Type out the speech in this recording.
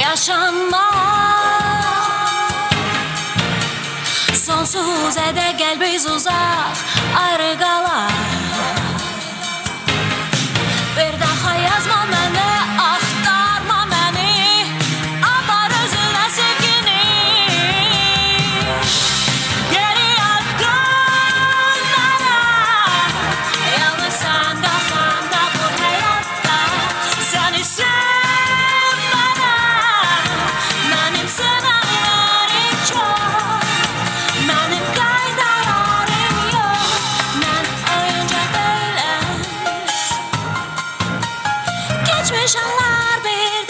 yaşanmak Sonsuz edə gəl biz uzaq ayrı Deixa lá arder